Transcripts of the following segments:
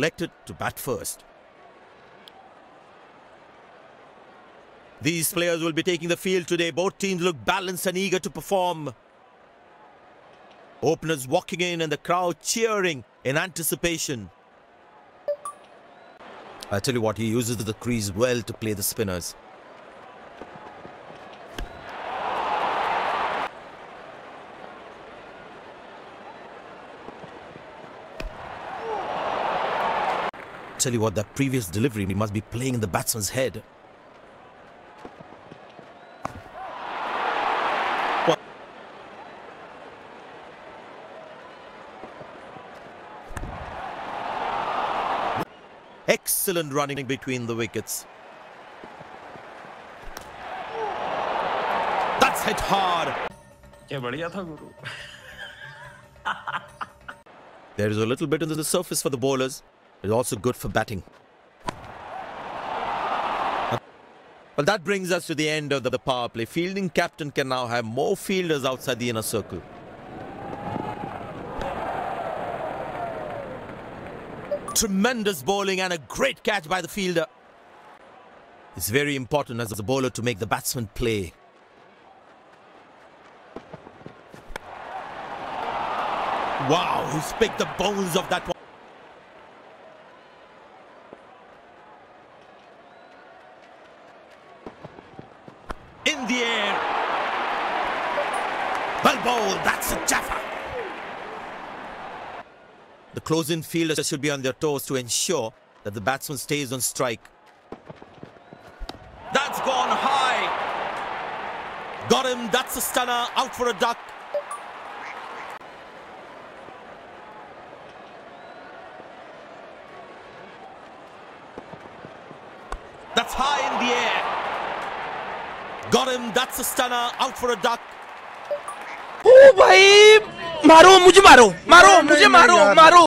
elected to bat first. These players will be taking the field today. Both teams look balanced and eager to perform. Openers walking in and the crowd cheering in anticipation. I tell you what, he uses the crease well to play the spinners. Tell you what, that previous delivery must be playing in the batsman's head. What? excellent running between the wickets. That's hit hard. there is a little bit under the surface for the bowlers. It's also good for batting. Well, that brings us to the end of the power play. Fielding captain can now have more fielders outside the inner circle. Tremendous bowling and a great catch by the fielder. It's very important as a bowler to make the batsman play. Wow, he's picked the bones of that one. In the air. Well bowled, that's a jaffa. The close-in fielders should be on their toes to ensure that the batsman stays on strike. That's gone high. Got him, that's a stunner, out for a duck. That's high in the air. Got him. That's a stunner. Out for a duck. Oh, bhai! Maro, mujhe maro. Maro, mujhe maro. Maro.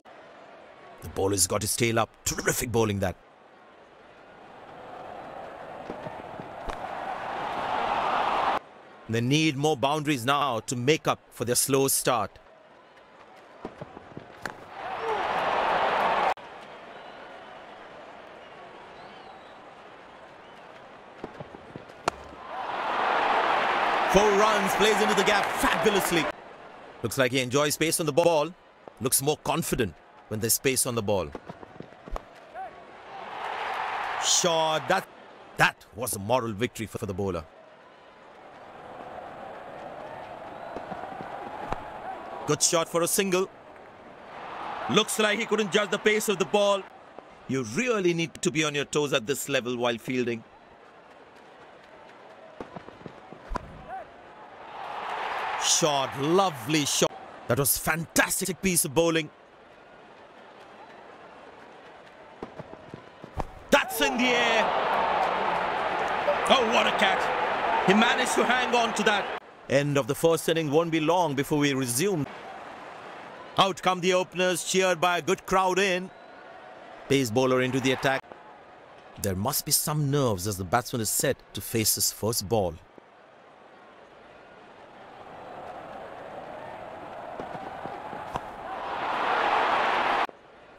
The bowler's got his tail up. Terrific bowling that. They need more boundaries now to make up for their slow start. Four runs, plays into the gap fabulously. Looks like he enjoys space on the ball. Looks more confident when there's space on the ball. Shot. That, that was a moral victory for, for the bowler. Good shot for a single. Looks like he couldn't judge the pace of the ball. You really need to be on your toes at this level while fielding. Shot, lovely shot. That was fantastic piece of bowling. That's in the air. Oh, what a catch. He managed to hang on to that. End of the first inning won't be long before we resume. Out come the openers, cheered by a good crowd in. Pace bowler into the attack. There must be some nerves as the batsman is set to face his first ball.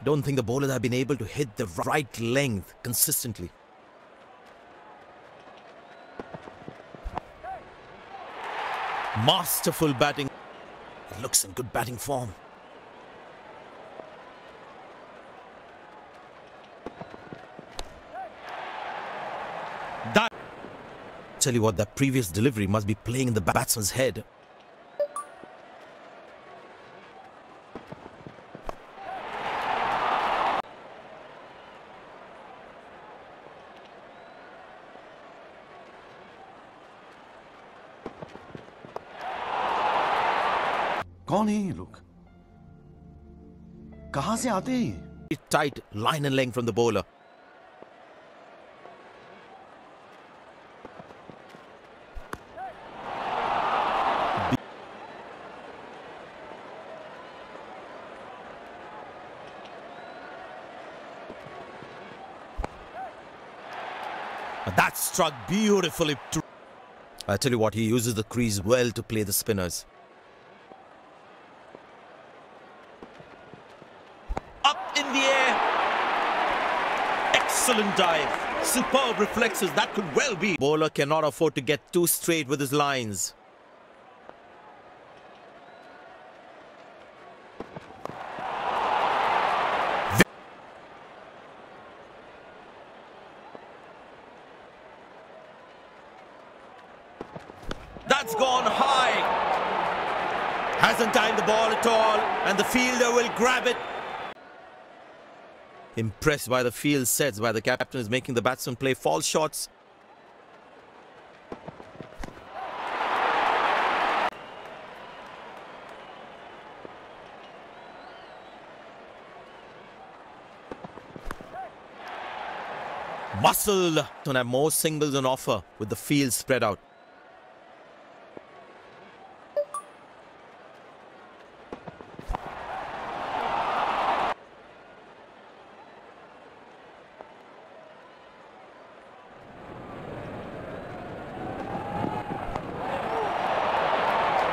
Don't think the bowlers have been able to hit the right length consistently. Masterful batting. It Looks in good batting form. That. Tell you what, that previous delivery must be playing in the batsman's head. कौन है ये लोग कहां से आते हैं ये Tight line and length from the bowler. That struck beautifully. to- I tell you what, he uses the crease well to play the spinners. Excellent dive. Superb reflexes. That could well be. Bowler cannot afford to get too straight with his lines. That's gone high. Hasn't timed the ball at all, and the fielder will grab it. Impressed by the field sets by the captain is making the batsman play false shots. Muscle to have more singles on offer with the field spread out.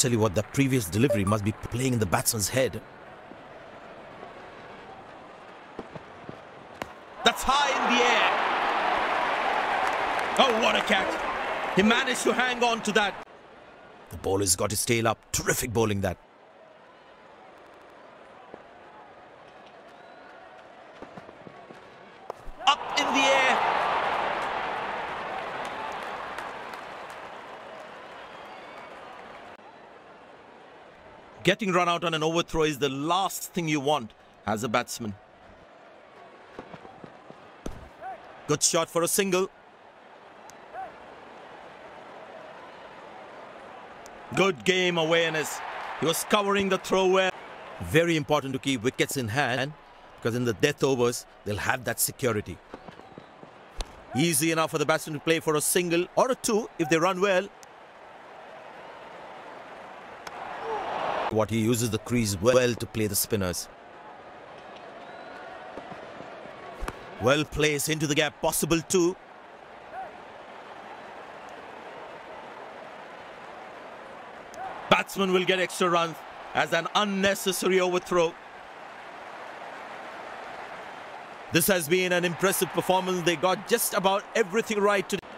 Tell you what, the previous delivery must be playing in the batsman's head. That's high in the air. Oh, what a catch. He managed to hang on to that. The bowler's got his tail up. Terrific bowling that. Up in the air. Getting run out on an overthrow is the last thing you want as a batsman. Good shot for a single. Good game awareness. He was covering the throw well. Very important to keep wickets in hand because in the death overs, they'll have that security. Easy enough for the batsman to play for a single or a two if they run well. What he uses the crease well to play the spinners. Well placed into the gap, possible two. Batsman will get extra runs as an unnecessary overthrow. This has been an impressive performance. They got just about everything right today.